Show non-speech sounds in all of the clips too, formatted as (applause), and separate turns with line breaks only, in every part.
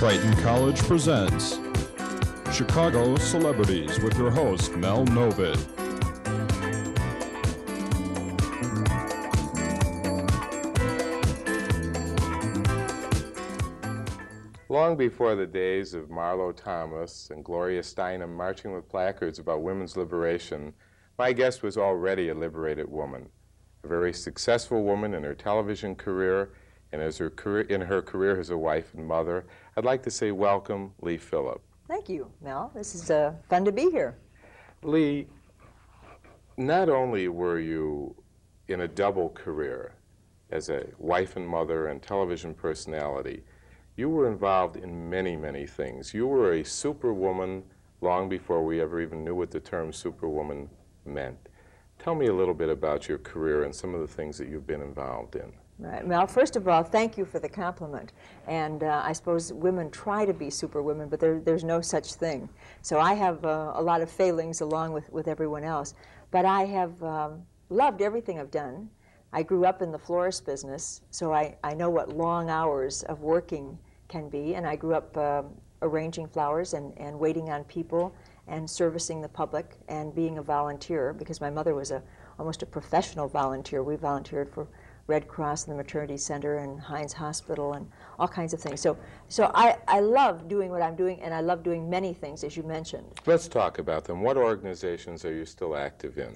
Triton College presents Chicago Celebrities with your host, Mel Novit.
Long before the days of Marlo Thomas and Gloria Steinem marching with placards about women's liberation, my guest was already a liberated woman, a very successful woman in her television career and as her career, in her career as a wife and mother. I'd like to say welcome, Lee Phillip.
Thank you, Mel. This is uh, fun to be here.
Lee, not only were you in a double career as a wife and mother and television personality, you were involved in many, many things. You were a superwoman long before we ever even knew what the term superwoman meant. Tell me a little bit about your career and some of the things that you've been involved in.
Right. Well, first of all, thank you for the compliment. And uh, I suppose women try to be superwomen, but there, there's no such thing. So I have uh, a lot of failings along with, with everyone else. But I have um, loved everything I've done. I grew up in the florist business, so I, I know what long hours of working can be. And I grew up uh, arranging flowers and, and waiting on people and servicing the public and being a volunteer because my mother was a almost a professional volunteer. We volunteered for Red Cross and the Maternity Center and Hines Hospital and all kinds of things. So, so I, I love doing what I'm doing, and I love doing many things, as you mentioned.
Let's talk about them. What organizations are you still active in?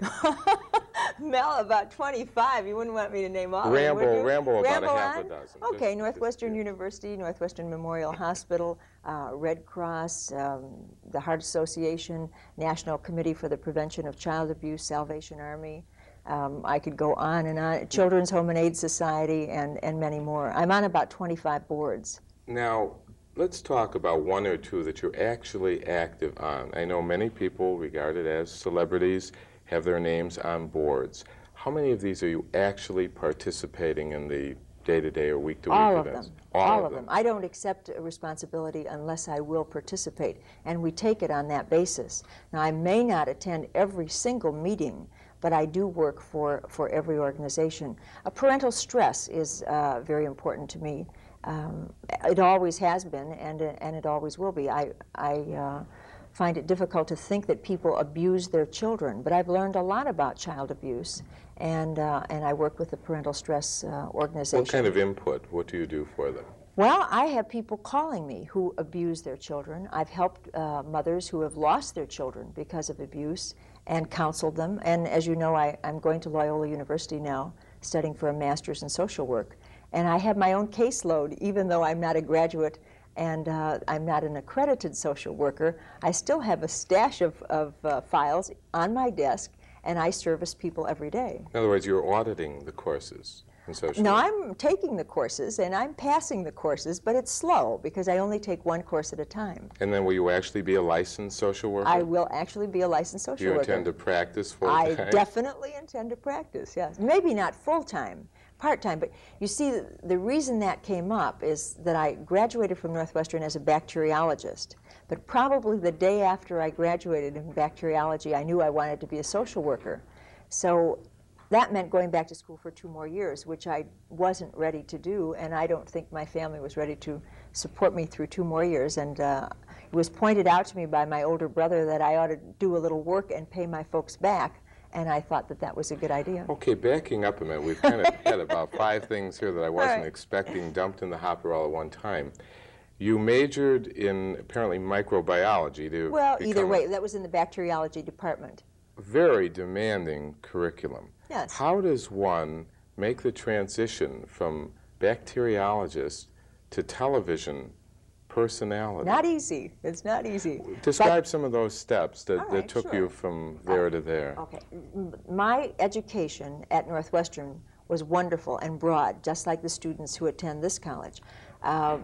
(laughs)
Mel, about 25. You wouldn't want me to name all
ramble,
of them,
Ramble, about
ramble
a half
on?
a dozen.
Okay,
Just-
Northwestern
just-
University, Northwestern Memorial Hospital, uh, Red Cross, um, the Heart Association, National Committee for the Prevention of Child Abuse, Salvation Army. Um, I could go on and on. Children's Home and Aid Society, and, and many more. I'm on about 25 boards.
Now, let's talk about one or two that you're actually active on. I know many people regarded as celebrities have their names on boards. How many of these are you actually participating in the day-to-day or week-to-week
All of
events?
them. All, of them. I don't accept a responsibility unless I will participate, and we take it on that basis. Now, I may not attend every single meeting, but I do work for, for every organization. Parental stress is uh, very important to me. Um, it always has been, and, and it always will be. I, I uh, find it difficult to think that people abuse their children, but I've learned a lot about child abuse, and, uh, and I work with the parental stress uh, organization.
What kind of input? What do you do for them?
Well, I have people calling me who abuse their children. I've helped uh, mothers who have lost their children because of abuse and counseled them. And as you know, I, I'm going to Loyola University now, studying for a master's in social work. And I have my own caseload, even though I'm not a graduate and uh, I'm not an accredited social worker. I still have a stash of, of uh, files on my desk, and I service people every day.
In other words, you're auditing the courses in social
No. I'm taking the courses and I'm passing the courses, but it's slow because I only take one course at a time.
And then will you actually be a licensed social worker?
I will actually be a licensed
do
social
you
worker.
intend to practice full
I definitely intend to practice, yes. Maybe not full time, part time, but you see, the, the reason that came up is that I graduated from Northwestern as a bacteriologist. But probably the day after I graduated in bacteriology, I knew I wanted to be a social worker. So that meant going back to school for two more years, which I wasn't ready to do, and I don't think my family was ready to support me through two more years. And uh, it was pointed out to me by my older brother that I ought to do a little work and pay my folks back, and I thought that that was a good idea.
Okay, backing up a minute, we've kind of had about (laughs) five things here that I wasn't
right.
expecting dumped in the hopper all at one time. You majored in apparently microbiology to
Well, either way, that was in the bacteriology department.
very demanding curriculum.
Yes.
How does one make the transition from bacteriologist to television personality?
Not easy. It's not easy.
Describe some of those steps that,
All
that took
sure.
you from there to there.
Okay. My education at Northwestern was wonderful and broad, just like the students who attend this college. Uh,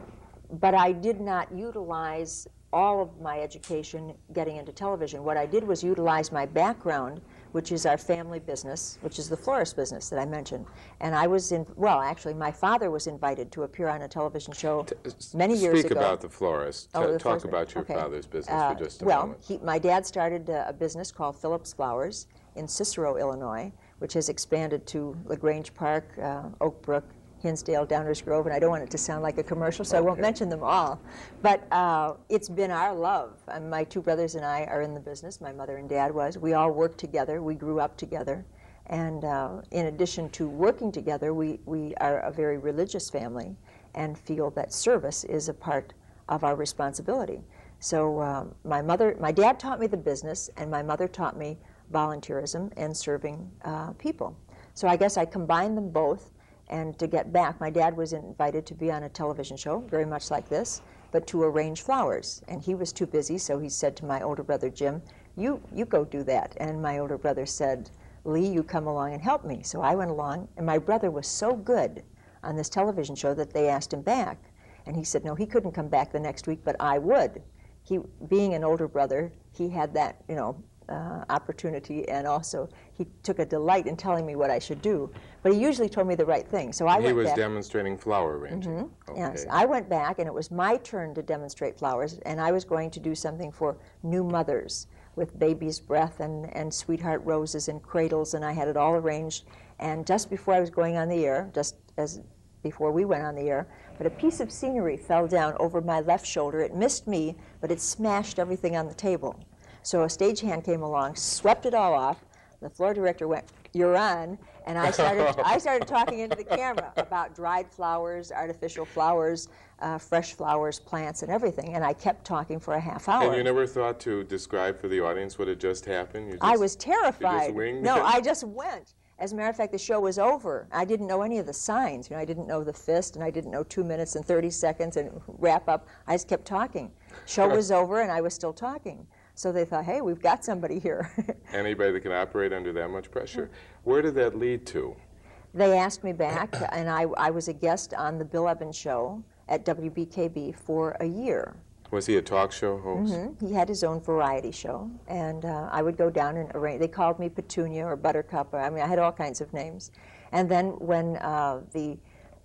but I did not utilize all of my education getting into television. What I did was utilize my background, which is our family business, which is the florist business that I mentioned. And I was in, well, actually, my father was invited to appear on a television show many years ago.
Speak about the florist.
Oh,
Ta-
the
Talk
florist-
about your
okay.
father's business
Uh,
for just a
well,
moment.
he, my dad started uh, a business called Phillips Flowers in Cicero, Illinois, which has expanded to LaGrange Park, uh, Oak Brook, Hinsdale, Downers Grove, and I don't want it to sound like a commercial, so I won't mention them all. But uh, it's been our love. And my two brothers and I are in the business. My mother and dad was. We all worked together. We grew up together. And uh, in addition to working together, we, we are a very religious family and feel that service is a part of our responsibility. So um, my mother, my dad taught me the business, and my mother taught me volunteerism and serving uh, people. So I guess I combine them both. And to get back, my dad was invited to be on a television show, very much like this, but to arrange flowers. And he was too busy, so he said to my older brother Jim, "You you go do that." And my older brother said, "Lee, you come along and help me." So I went along, and my brother was so good on this television show that they asked him back. And he said, no, he couldn't come back the next week, but I would. He, being an older brother, he had that, you know, uh, opportunity, and also he took a delight in telling me what I should do. But he usually told me the right thing. So I
he
went
was
back.
demonstrating flower arranging.
Mm-hmm. Yes, I went back, and it was my turn to demonstrate flowers, and I was going to do something for new mothers with baby's breath and, and sweetheart roses and cradles, and I had it all arranged. And just before I was going on the air, just as before we went on the air, but a piece of scenery fell down over my left shoulder. It missed me, but it smashed everything on the table. So a stagehand came along, swept it all off. The floor director went, "You're on," and I started. (laughs) I started talking into the camera about dried flowers, artificial flowers, uh, fresh flowers, plants, and everything. And I kept talking for a half hour.
And you never thought to describe for the audience what had just happened? You
I was terrified. no,
it?
I just went. As a matter of fact, the show was over. I didn't know any of the signs. You know, I didn't know the fist, and I didn't know two minutes and 30 seconds and wrap up. I just kept talking. Show (laughs) was over, and I was still talking. So they thought, hey, we've got somebody here. (laughs)
Anybody that can operate under that much pressure. Where did that lead to?
they asked me back, (clears throat) and I, I was a guest on the Bill Evans show at WBKB for a year.
Was he a talk show host?
Mhm. He had his own variety show, and uh, I would go down and arrange. They called me Petunia or Buttercup. Or, I mean, I had all kinds of names. And then when uh, the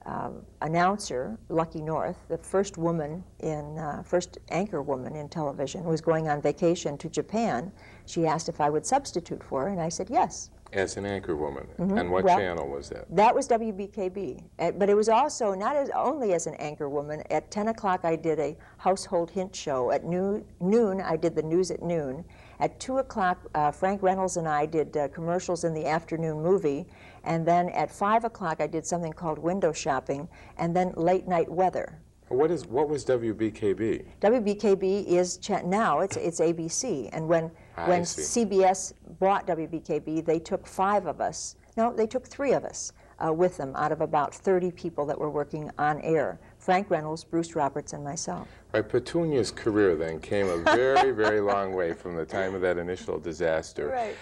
um, announcer, Lucky North, the first woman in, uh, first anchor woman in television, was going on vacation to Japan, she asked if I would substitute for her, and I said yes.
As an anchor woman. And what
Well-
channel was that?
That was WBKB. Uh, But it was also not as, only as an anchor woman. At 10 o'clock, I did a household hint show. At noon, noon I did the news at noon. At 2 o'clock, uh, Frank Reynolds and I did uh, commercials in the afternoon movie. And then at 5 o'clock, I did something called window shopping, and then late night weather.
What is what was WBKB?
WBKB is now it's it's ABC, and when
I
when
see.
CBS bought WBKB, they took five of us. No, they took three of us uh, with them out of about 30 people that were working on air: Frank Reynolds, Bruce Roberts, and myself.
Right, Petunia's career then came a very, very long way from the time of that initial disaster.
Right.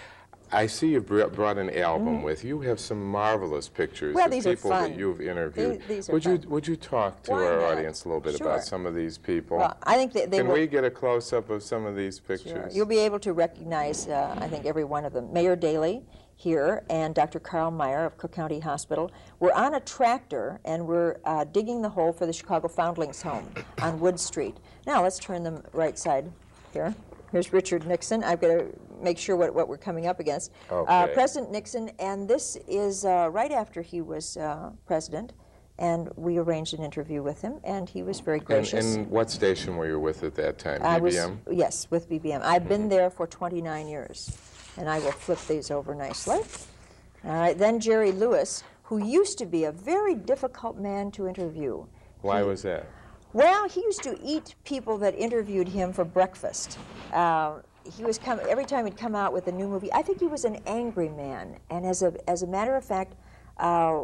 I see you br- brought an album with you. You have some marvelous pictures.
Well,
of people
fun.
that you've interviewed.
These- these
would you would you talk to
Why
our
not?
audience a little bit
Sure.
about some of these people?
Well, I think that they
Can
were.
we get a close up of some of these
Sure.
pictures?
You'll be able to recognize, uh, I think, every one of them. Mayor Daley here and Dr. Carl Meyer of Cook County Hospital. We're on a tractor and we're uh, digging the hole for the Chicago Foundlings Home on Wood Street. Now let's turn them right side here. Here's Richard Nixon. I've got to make sure what, what we're coming up against. Uh, President Nixon, and this is uh, right after he was uh, president. And we arranged an interview with him, and he was very gracious.
and what station were you with at that time?
I was,
BBM?
yes, with BBM. I've been there for 29 years, and I will flip these over nicely. All right, then Jerry Lewis, who used to be a very difficult man to interview.
Why was that?
Well, he used to eat people that interviewed him for breakfast. Uh, he was come every time he'd come out with a new movie. I think he was an angry man, and as a as a matter of fact, uh,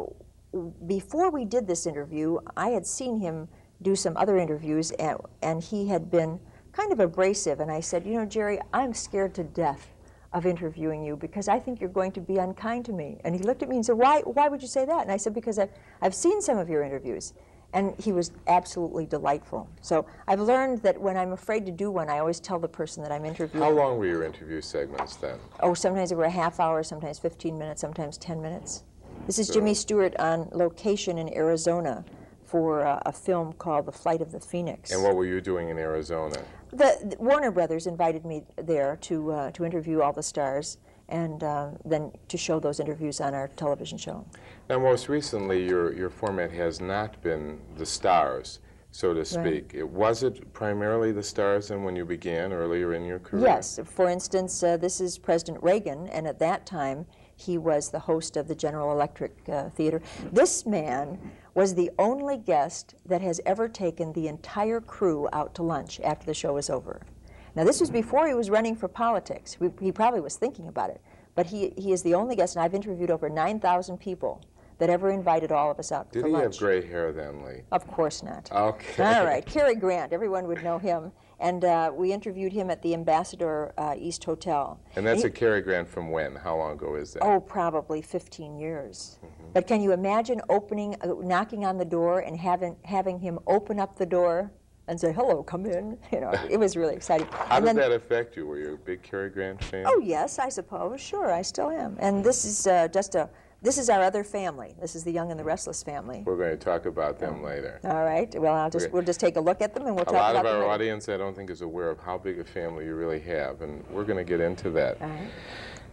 before we did this interview, I had seen him do some other interviews, and, and he had been kind of abrasive. And I said, you know, Jerry, I'm scared to death of interviewing you because I think you're going to be unkind to me. And he looked at me and said, why, why would you say that? And I said, because I've, I've seen some of your interviews. And he was absolutely delightful. So I've learned that when I'm afraid to do one, I always tell the person that I'm interviewing.
How long were your interview segments then?
Oh, sometimes they were a half hour, sometimes 15 minutes, sometimes 10 minutes. This is Jimmy Stewart on location in Arizona for uh, a film called The Flight of the Phoenix.
And what were you doing in Arizona?
The, the Warner Brothers invited me there to uh, to interview all the stars, and uh, then to show those interviews on our television show.
Now, most recently, your, your format has not been the stars, so to speak. It, was it primarily the stars and when you began earlier in your career?
Yes. For instance, uh, this is President Reagan, and at that time, he was the host of the General Electric uh, Theater. This man was the only guest that has ever taken the entire crew out to lunch after the show was over. Now, this was before he was running for politics. We, he probably was thinking about it. But he, he is the only guest, and I've interviewed over 9,000 people that ever invited all of us out
Did
for
he
lunch.
have gray hair then, Lee?
Of course not.
Okay.
All right, Cary Grant, everyone would know him. And uh, we interviewed him at the Ambassador uh, East Hotel.
And that's
he-
a Cary Grant from when? How long ago is that?
Oh, probably 15 years.
Mm-hmm.
But can you imagine opening, uh, knocking on the door and having, having him open up the door and say, hello, come in? (laughs) You know, it was really exciting.
How
and
did
then,
that affect you? Were you a big Cary Grant fan?
Oh, yes, I suppose. Sure, I still am. And this is uh, just a, this is our other family. This is the Young and the Restless family.
We're going to talk about them later.
All right. Well, I'll just, we'll just take a look at them and we'll talk.
A lot
about
of our
later.
audience, I don't think, is aware of how big a family you really have, and we're going to get into that.
All right.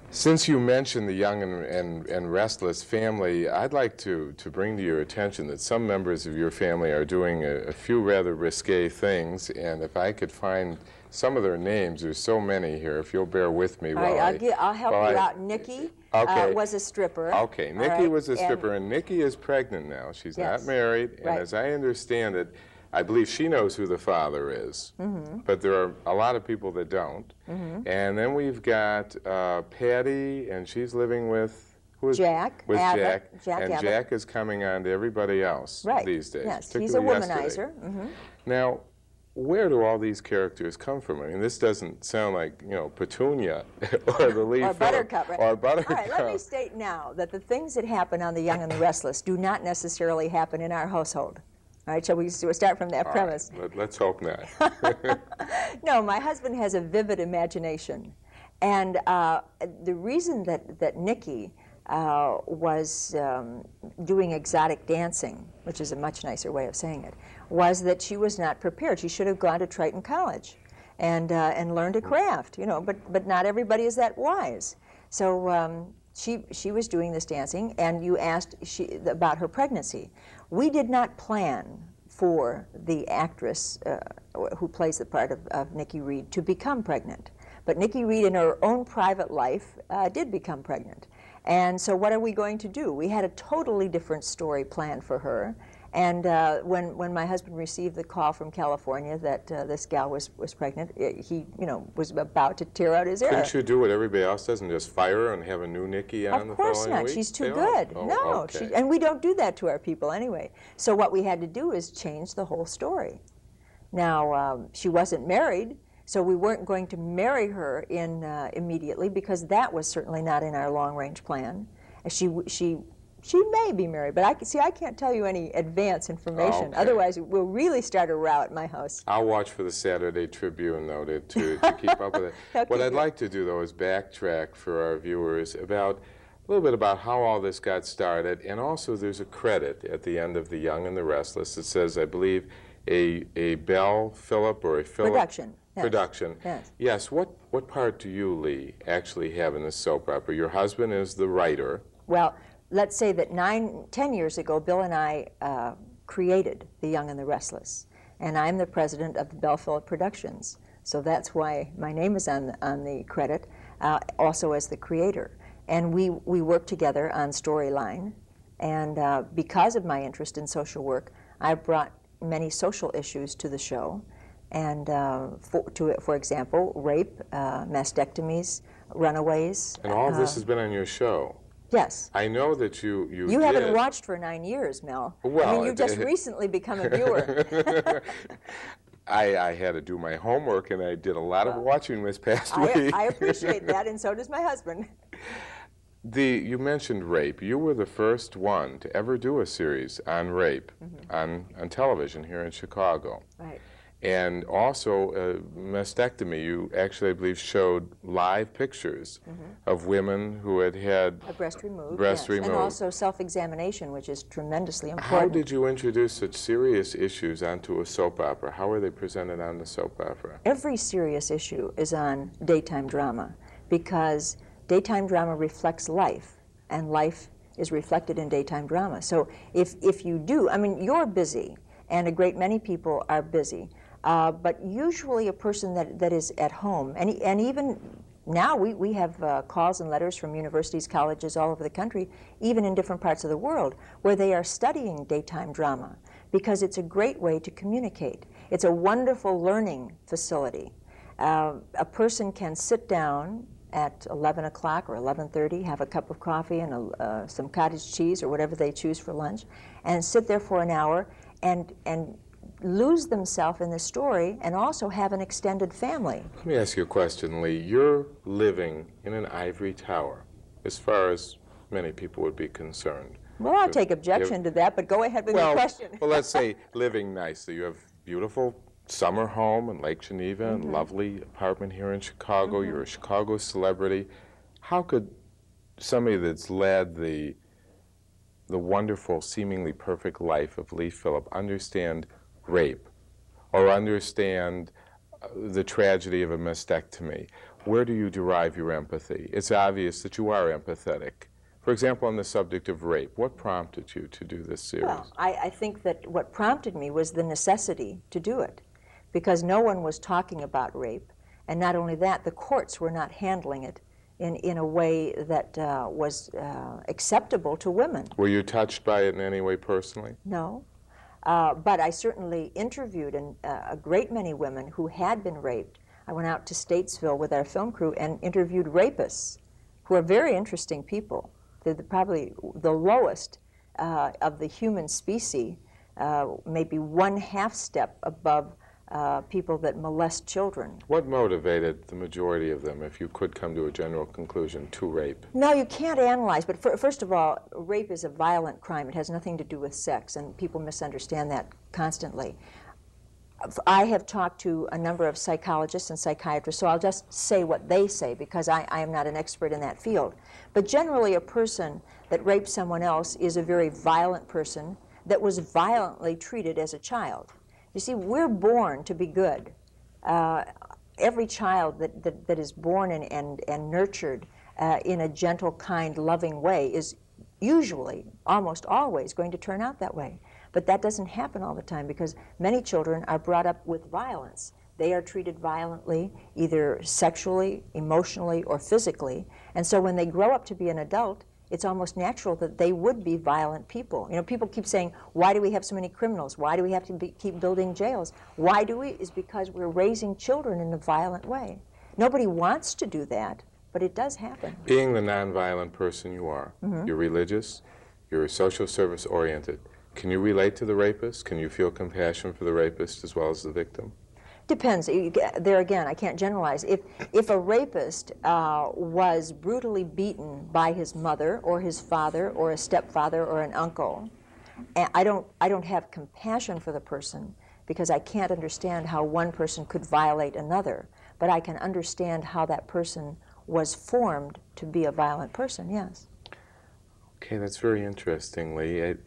Since you mentioned the young and, and, and restless family, I'd like to, to bring to your attention that some members of your family are doing a, a few rather risque things, and if I could find some of their names, there's so many here, if you'll bear with me
All right,
I...
I'll, I'll help you
I-
out. Nikki
Okay.
uh, was a stripper.
Okay, Nikki
right,
was a
and-
stripper, and Nikki is pregnant now. She's
Yes.
not married, and
Right.
as I understand it, I believe she knows who the father is,
Mm-hmm.
but there are a lot of people that don't. And then we've got uh, Patty, and she's living with who is
Jack
With
Abbott,
Jack,
Jack
and
Abbott.
Jack is coming on to everybody else
Right.
these days.
Yes, he's a womanizer. hmm
Now, where do all these characters come from? I mean, this doesn't sound like you know Petunia (laughs) or the leaf.
Or Buttercup, right?
or Buttercup.
All right, let me state now that the things that happen on The Young and the Restless do not necessarily happen in our household. All right, shall we start from that
All right,
premise?
let, let's hope not. (laughs)
No, my husband has a vivid imagination. And uh, the reason that, that Nikki uh, was um, doing exotic dancing, which is a much nicer way of saying it, was that she was not prepared. She should have gone to Triton College and, uh, and learned a craft, you know, but, but not everybody is that wise. So um, she, she was doing this dancing, and you asked she, about her pregnancy. We did not plan for the actress uh, who plays the part of, of Nikki Reed to become pregnant. But Nikki Reed, in her own private life, uh, did become pregnant. And so, what are we going to do? We had a totally different story planned for her. And uh, when, when my husband received the call from California that uh, this gal was, was pregnant, eh, he, you know, was about to tear out his hair.
Couldn't you do what everybody else does and just fire her and have a new Nikki on
Of
the
course not.
week?
She's too
They
good.
don't?
no,
Oh, okay.
she, and we don't do that to our people anyway. So what we had to do is change the whole story. Now um, she wasn't married, so we weren't going to marry her in uh, immediately because that was certainly not in our long-range plan. She she she may be married, but I can- see I can't tell you any advance information.
Okay.
Otherwise, we'll really start a row at my house.
I'll watch for the Saturday Tribune, though, to, to, to keep up with it. (laughs) What I'd
good.
like to do, though, is backtrack for our viewers about a little bit about how all this got started, and also there's a credit at the end of The Young and the Restless. that says, I believe, a, a Bell Phillip or a Phillip
Production, yes.
Production.
Yes.
Yes. What what part do you, Lee, actually have in this soap opera? Your husband is the writer.
Well, let's say that nine, ten years ago, Bill and I uh, created The Young and the Restless, and I'm the president of the Bell Phillip Productions. So that's why my name is on the, on the credit, uh, also as the creator. And we, we work together on storyline, and uh, because of my interest in social work, I brought many social issues to the show. And uh, for, to, it for example, rape, uh, mastectomies, runaways.
And all of this
uh,
has been on your show.
Yes.
I know that you you
You haven't watched for nine years, Mel.
Well, I
mean, you just (laughs) recently become a viewer. (laughs)
I, I had to do my homework, and I did a lot of watching this past
I,
week.
I (laughs) appreciate that, and so does my husband.
the you mentioned rape. You were the first one to ever do a series on rape
Mm-hmm.
on on television here in Chicago,
Right.
And also uh, mastectomy. You actually, I believe, showed live pictures of women who had had.
A breast removed.
Breast
yes.
removed.
And also self-examination, which is tremendously important.
How did you introduce such serious issues onto a soap opera? How are they presented on the soap opera?
Every serious issue is on daytime drama because Daytime drama reflects life, and life is reflected in daytime drama. So if, if you do, I mean, you're busy, and a great many people are busy, uh, but usually a person that, that is at home, and, and even now we, we have uh, calls and letters from universities, colleges all over the country, even in different parts of the world, where they are studying daytime drama because it's a great way to communicate. It's a wonderful learning facility. Uh, a person can sit down at 11 o'clock or 11.30, have a cup of coffee and a, uh, some cottage cheese or whatever they choose for lunch, and sit there for an hour and, and lose themselves in the story and also have an extended family.
Let me ask you a question, Lee. You're living in an ivory tower, as far as many people would be concerned.
Well, I'll take objection to that, but go ahead with
well,
your question.
well, let's say (laughs) living nicely. You have beautiful summer home in Lake Geneva
Mm-hmm.
and lovely apartment here in Chicago. You're a Chicago celebrity. How could somebody that's led the the wonderful, seemingly perfect life of Lee Phillip understand rape or understand uh, the tragedy of a mastectomy? Where do you derive your empathy? It's obvious that you are empathetic. For example, on the subject of rape, what prompted you to do this series?
Well, I, I think that what prompted me was the necessity to do it because no one was talking about rape. And not only that, the courts were not handling it in, in a way that uh, was uh, acceptable to women.
Were you touched by it in any way personally?
No. Uh, but I certainly interviewed an, uh, a great many women who had been raped. I went out to Statesville with our film crew and interviewed rapists, who are very interesting people. They're the, probably the lowest uh, of the human species, uh, maybe one half step above uh, people that molest children.
What motivated the majority of them, if you could come to a general conclusion, to rape?
No, you can't analyze, but fir- first of all, rape is a violent crime. It has nothing to do with sex, and people misunderstand that constantly. I have talked to a number of psychologists and psychiatrists, so I'll just say what they say because I, I am not an expert in that field. But generally, a person that rapes someone else is a very violent person that was violently treated as a child. You see, we're born to be good. Uh, every child that, that, that is born and, and, and nurtured uh, in a gentle, kind, loving way is usually, almost always, going to turn out that way. But that doesn't happen all the time because many children are brought up with violence. They are treated violently, either sexually, emotionally, or physically. And so when they grow up to be an adult, it's almost natural that they would be violent people. You know, people keep saying, why do we have so many criminals? Why do we have to be, keep building jails? Why do we? Is because we're raising children in a violent way. Nobody wants to do that, but it does happen.
Being the nonviolent person you are,
Mm-hmm.
you're religious, you're social service oriented. Can you relate to the rapist? Can you feel compassion for the rapist as well as the victim?
Depends. There again, I can't generalize. If, if a rapist uh, was brutally beaten by his mother or his father or a stepfather or an uncle, I don't, I don't have compassion for the person because I can't understand how one person could violate another, but I can understand how that person was formed to be a violent person, yes.
Okay, that's very interesting, Lee. I'd,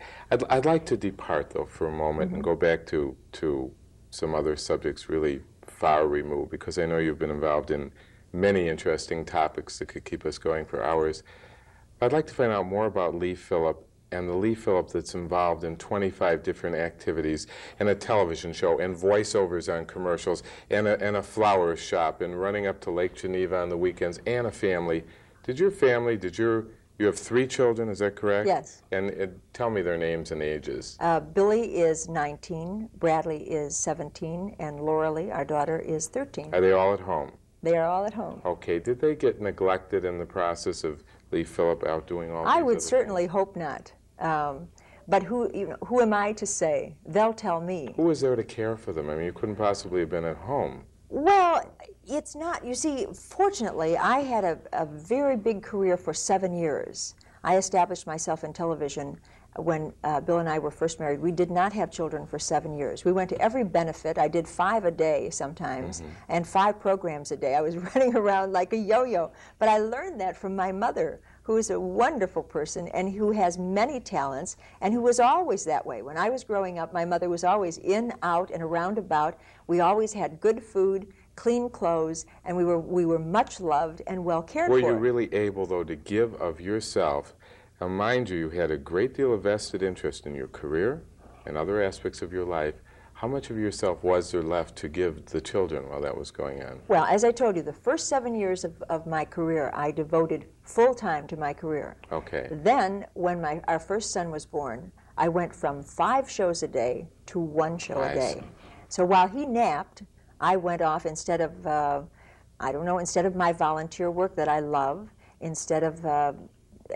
I'd like to depart, though, for a moment and go back to, to some other subjects really far removed, because I know you've been involved in many interesting topics that could keep us going for hours. I'd like to find out more about Lee Phillip and the Lee Phillip that's involved in 25 different activities and a television show and voiceovers on commercials and a, and a flower shop and running up to Lake Geneva on the weekends and a family. Did your family, did your, you have three children, is that correct?
Yes.
And uh, tell me their names and ages.
Uh, Billy is 19, Bradley is 17, and Laura Lee, our daughter, is 13.
Are they all at home?
They are all at home.
Okay, did they get neglected in the process of Lee Phillip out doing all
I would certainly hope not. Um, but who, you know, who am I to say? They'll tell me.
Who was there to care for them? I mean, you couldn't possibly have been at home.
Well, it's not. You see, fortunately, I had a, a very big career for seven years. I established myself in television when uh, Bill and I were first married. We did not have children for seven years. We went to every benefit. I did five a day sometimes, and five programs a day. I was (laughs) running around like a yo-yo. But I learned that from my mother, who is a wonderful person and who has many talents and who was always that way. When I was growing up, my mother was always in, out, and around about. We always had good food, clean clothes, and we were we were much loved and well cared
Were
for.
Were you really able, though, to give of yourself? Now, mind you, you had a great deal of vested interest in your career and other aspects of your life. How much of yourself was there left to give the children while that was going on?
Well, as I told you, the first seven years of, of my career, I devoted full time to my career.
Okay.
Then, when my, our first son was born, I went from five shows a day to one show a day. So while he napped, I went off instead of, uh, I don't know, instead of my volunteer work that I love, instead of uh,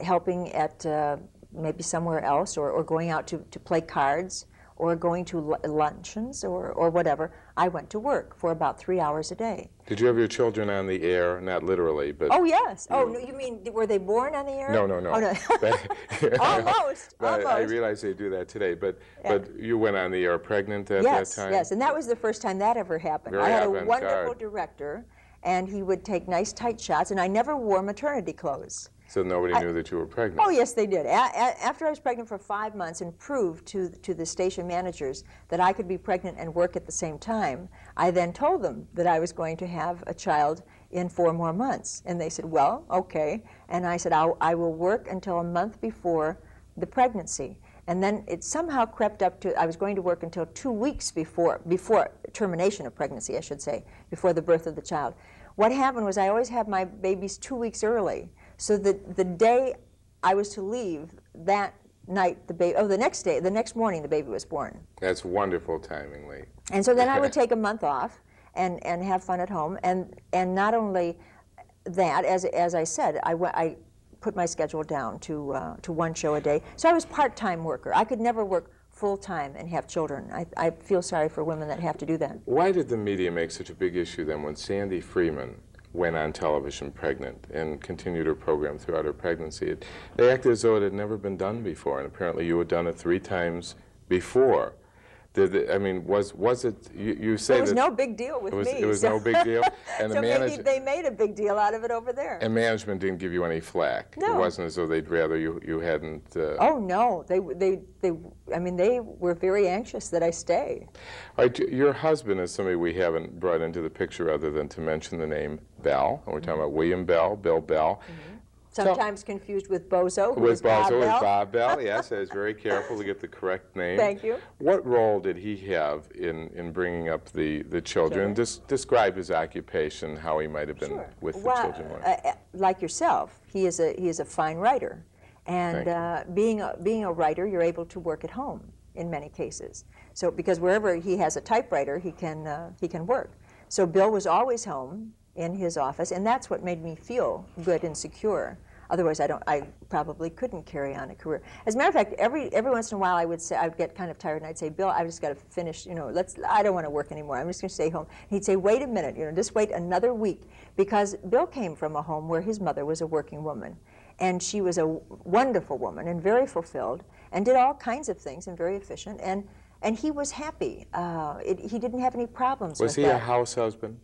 helping at uh, maybe somewhere else or, or going out to, to play cards or going to lu- luncheons or, or whatever, I went to work for about three hours a day.
Did you have your children on the air? Not literally, but.
Oh, yes. Oh, no, you mean, were they born on the air?
No, no, no.
Oh, no. (laughs)
But- (laughs)
Almost, (laughs)
I
almost.
realize they do that today. But but you went on the air pregnant at
yes,
that time.
yes, and that was the first time that ever happened.
Very
I had a wonderful director, and he would take nice tight shots, and I never wore maternity clothes.
So nobody knew that you were pregnant.
Oh yes, they did. A- a- after I was pregnant for five months and proved to to the station managers that I could be pregnant and work at the same time, I then told them that I was going to have a child in four more months, and they said, "Well, okay." And I said, I'll, "I will work until a month before the pregnancy." And then it somehow crept up to I was going to work until two weeks before before termination of pregnancy, I should say, before the birth of the child. What happened was I always had my babies two weeks early, so the the day I was to leave that night, the baby. Oh, the next day, the next morning, the baby was born.
That's wonderful timing, Lee.
And so then I would (laughs) take a month off and, and have fun at home. And, and not only that, as, as I said, I, went, I put my schedule down to, uh, to one show a day. So I was part-time worker. I could never work full-time and have children. I, I feel sorry for women that have to do that.
Why did the media make such a big issue then when Sandy Freeman went on television pregnant and continued her program throughout her pregnancy? It, they acted as though it had never been done before, and apparently you had done it three times before. Did I mean, was was it? You, you say
It was no big deal with
it was,
me.
it was
so-
no big deal, (laughs) and
so
the
maybe they made a big deal out of it over there.
and management didn't give you any flack. It wasn't as though they'd rather you you hadn't. Uh,
Oh no, they they they. I mean, they were very anxious that I stay.
Right, your husband is somebody we haven't brought into the picture other than to mention the name Bell. And we're talking about William Bell, Bill Bell.
Sometimes confused with Bozo,
With
Bob
Bozo, with
Bell.
Bob (laughs) Bell, yes, I was very careful to get the correct name.
Thank you.
What role did he have in, in bringing up the, the children? Des- describe his occupation, how he might have been
Sure.
with the
well,
children.
Uh, uh, like yourself, he is a he is a fine writer, and uh, being a, being a writer, you're able to work at home in many cases. So because wherever he has a typewriter, he can uh, he can work. So Bill was always home in his office, and that's what made me feel good and secure. Otherwise, I don't. I probably couldn't carry on a career. As a matter of fact, every every once in a while, I would say I'd get kind of tired, and I'd say, "Bill, I've just got to finish. You know, let's. I don't want to work anymore. I'm just going to stay home." He'd say, "Wait a minute. You know, just wait another week," because Bill came from a home where his mother was a working woman, and she was a wonderful woman and very fulfilled, and did all kinds of things and very efficient, and and he was happy. Uh, it, he didn't have any problems
Was
with
he
that.
a house husband?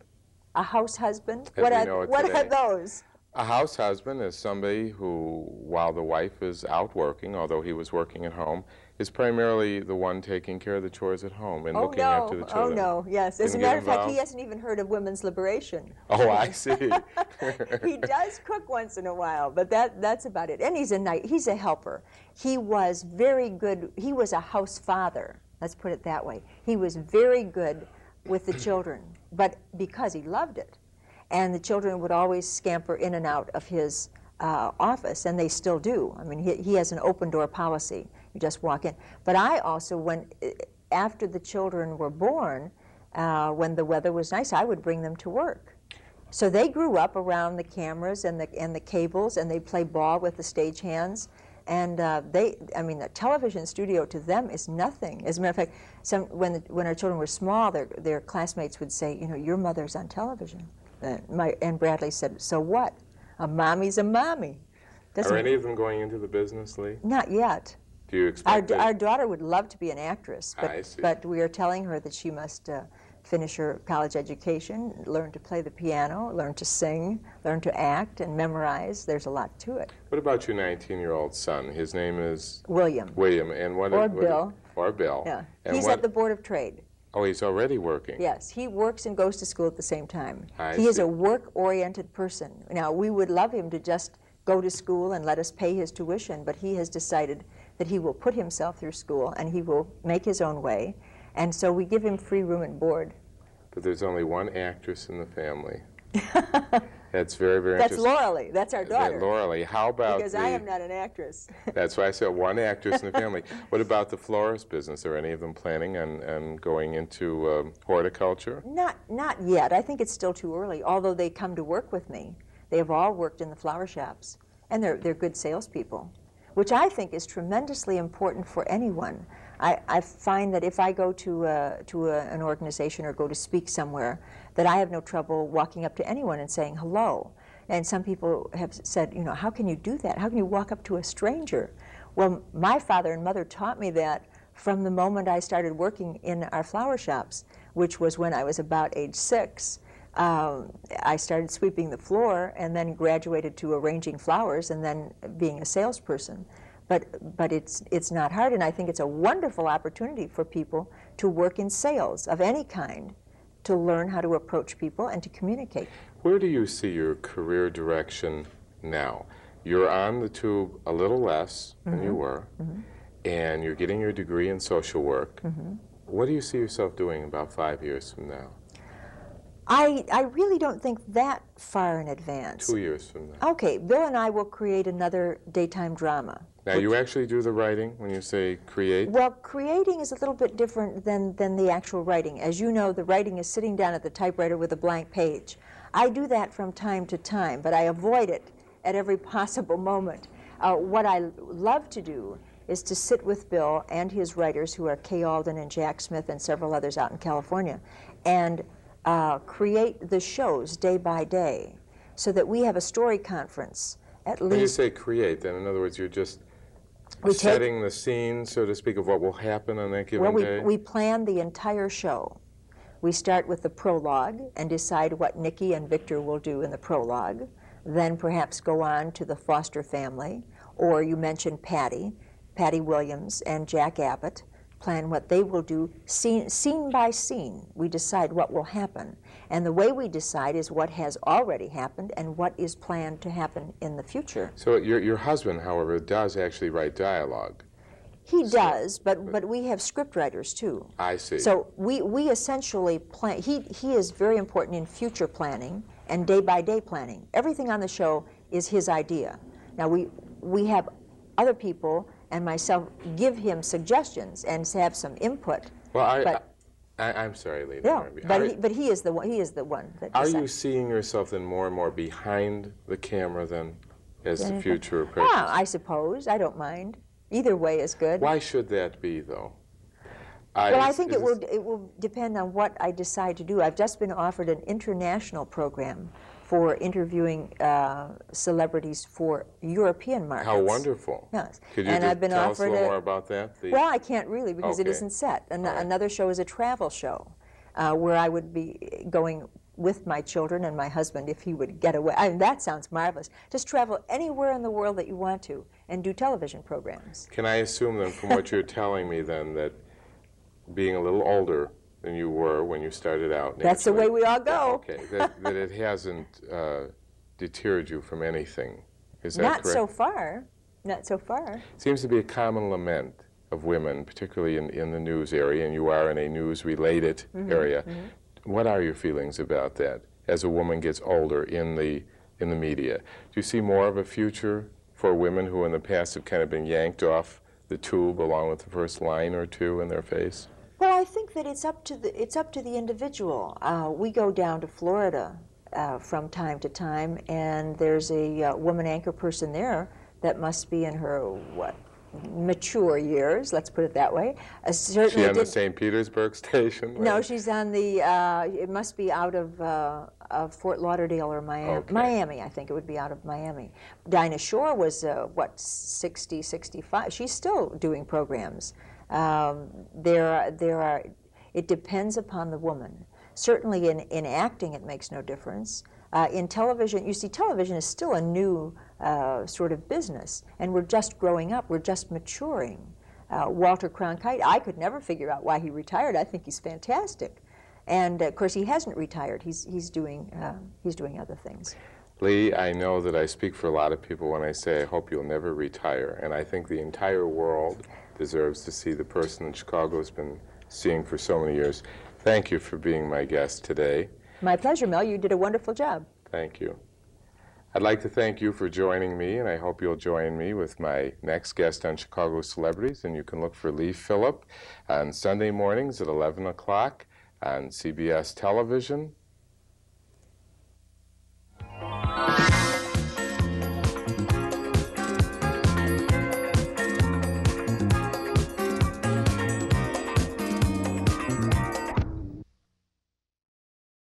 a house husband?
As
what are, what are those?
A house husband is somebody who, while the wife is out working, although he was working at home, is primarily the one taking care of the chores at home and
Oh
looking
no!
after the children.
Oh
children.
no! Yes. As
Didn't
a matter of fact, he hasn't even heard of women's liberation.
Oh, I (laughs) see. (laughs)
he does cook once in a while, but that that's about it. And he's a night. He's a helper. He was very good. He was a house father. Let's put it that way. He was very good with the children, but because he loved it, and the children would always scamper in and out of his uh, office, and they still do. I mean, he, he has an open door policy. You just walk in. But I also, when after the children were born, uh, when the weather was nice, I would bring them to work. So they grew up around the cameras and the and the cables, and they play ball with the stagehands. And uh, they, I mean, the television studio to them is nothing. As a matter of fact, some when the, when our children were small, their their classmates would say, you know, your mother's on television. My and Bradley said, so what? A mommy's a mommy. Doesn't
Are any of them going into the business, Lee?
not yet.
Do you expect that-
our daughter would love to be an actress,
I
but,
see.
but we are telling her that she must uh, finish her college education, learn to play the piano, learn to sing, learn to act, and memorize. There's a lot to it.
What about your 19-year-old son? His name is
William.
William, and what?
Or
what-
Bill.
Or Bill.
Yeah.
And
He's
what,
at the Board of Trade.
Oh, he's already working.
Yes, he works and goes to school at the same time.
I
he is a work-oriented person. Now, we would love him to just go to school and let us pay his tuition, but he has decided that he will put himself through school and he will make his own way. And so we give him free room and board.
But there's only one actress in the family. (laughs) That's very, very
That's.
Laura
Lee. That's our
That
daughter.
Laura Lee. How about
because
the?
I am not an actress. (laughs)
That's why I said one actress in the family. What about the florist business? Are any of them planning on, on going into um, horticulture?
Not, not yet. I think it's still too early. Although they come to work with me, they have all worked in the flower shops, and they're they're good salespeople, which I think is tremendously important for anyone. I, I find that if I go to uh, to a, an organization or go to speak somewhere, that I have no trouble walking up to anyone and saying hello. And some people have said, you know, how can you do that? How can you walk up to a stranger? Well, my father and mother taught me that from the moment I started working in our flower shops, which was when I was about age six. Um, I started sweeping the floor and then graduated to arranging flowers and then being a salesperson. But, but it's, it's not hard, and I think it's a wonderful opportunity for people to work in sales of any kind, to learn how to approach people and to communicate.
Where do you see your career direction now? You're on the tube a little less than you mm-hmm. were, mm-hmm. and you're getting your degree in social work. Mm-hmm. What do you see yourself doing about five years from now?
I, I really don't think that far in advance.
Two years from now?
Okay, Bill and I will create another daytime drama.
Now, you actually do the writing when you say create?
Well, creating is a little bit different than, than the actual writing. As you know, the writing is sitting down at the typewriter with a blank page. I do that from time to time, but I avoid it at every (laughs) possible moment. Uh, what I love to do is to sit with Bill and his writers, who are Kay Alden and Jack Smith and several others out in California, and uh, create the shows day by day so that we have a story conference at
When you say create, then in other words, you're just
We take-
setting the scene, so to speak, of what will happen on that given
Well, we,
day?
we plan the entire show. We start with the prologue and decide what Nikki and Victor will do in the prologue, then perhaps go on to the Foster family, or you mentioned Patty, Patty Williams and Jack Abbott, plan what they will do scene, scene by scene. We decide what will happen. And the way we decide is what has already happened and what is planned to happen in the future.
so your, your husband, however, does actually write dialogue.
He does, but, but we have script writers too.
I see.
So we, we essentially plan, he, he is very important in future planning and day by day planning. Everything on the show is his idea. Now we, we have other people and myself give him suggestions and have some input.
well, I,
but-
I, I'm sorry, Lady
Yeah,
Marby.
but
Are-
he, but he is the one, he is the one that
Are you seeing yourself then more and more behind the camera then as the future approaches?
Yeah, I suppose. I don't mind. Either way is good.
Why should that be, though?
Well, I think it will, it will depend on what I decide to do. I've just been offered an international program for interviewing uh, celebrities for European markets.
How wonderful.
Yes.
Could you
And I've been
tell us a
offered
little
a-
more about that? The-
Well, I can't really because it
Okay.
isn't set. An-
right.
Another show is a travel show uh, where I would be going with my children and my husband if he would get away. I mean, that sounds marvelous. Just travel anywhere in the world that you want to and do television programs.
Can I assume then, from what you're telling me, then that being a little older than you were when you started out,
That's the way we all go.
okay, that, that it hasn't uh, deterred you from anything. Is that
Not
correct?
so far. Not so far.
Seems to be a common lament of women, particularly in, in the news area, and you are in a news-related
Mm-hmm,
area. What are your feelings about that as a woman gets older in the in the media? Do you see more of a future for women who in the past have kind of been yanked off the tube along with the first line or two in their face?
I think that it's up to the it's up to the individual. Uh, we go down to Florida uh, from time to time, and there's a uh, woman anchor person there that must be in her what mature years. Let's put it that way. Uh,
She on the St. Petersburg station?
no, she's on the. Uh, it must be out of, uh, of Fort Lauderdale or Miami.
Okay.
Miami, I think it would be out of Miami. Dinah Shore was uh, what 60, 65. She's still doing programs. Um, there, are, there are. It depends upon the woman. Certainly, in, in acting, it makes no difference. Uh, in television, you see, television is still a new uh, sort of business, and we're just growing up. We're just maturing. Uh, Walter Cronkite, I could never figure out why he retired. I think he's fantastic. And of course, he hasn't retired. He's, he's, doing, uh, he's doing other things.
Lee, I know that I speak for a lot of people when I say I hope you'll never retire. And I think the entire world deserves to see the person in Chicago has been seeing for so many years. Thank you for being my guest today.
My pleasure, Mel. You did a wonderful job.
Thank you. I'd like to thank you for joining me, and I hope you'll join me with my next guest on Chicago Celebrities. And you can look for Lee Phillip on Sunday mornings at 11 o'clock on CBS television.